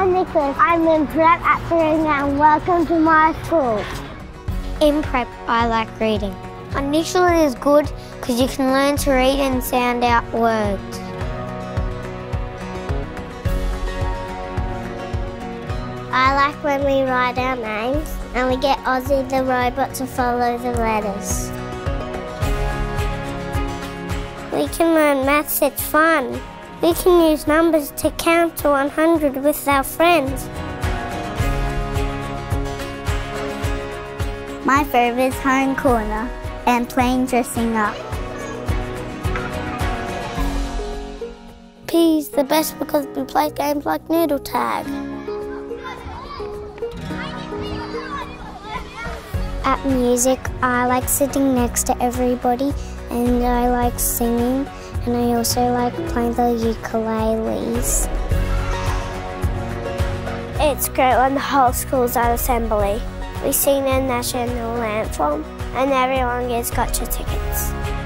I'm Nicholas. I'm in prep at Baringa and welcome to my school. In prep, I like reading. InitiaLit is good because you can learn to read and sound out words. I like when we write our names and we get Ozzy the robot to follow the letters. We can learn maths, it's fun. We can use numbers to count to 100 with our friends. My favourite is home corner and playing dressing up. P's the best because we play games like noodle tag. At music, I like sitting next to everybody and I like singing and I also like playing the ukuleles. It's great when the whole school's at assembly. We sing the national anthem and everyone gets gotcha tickets.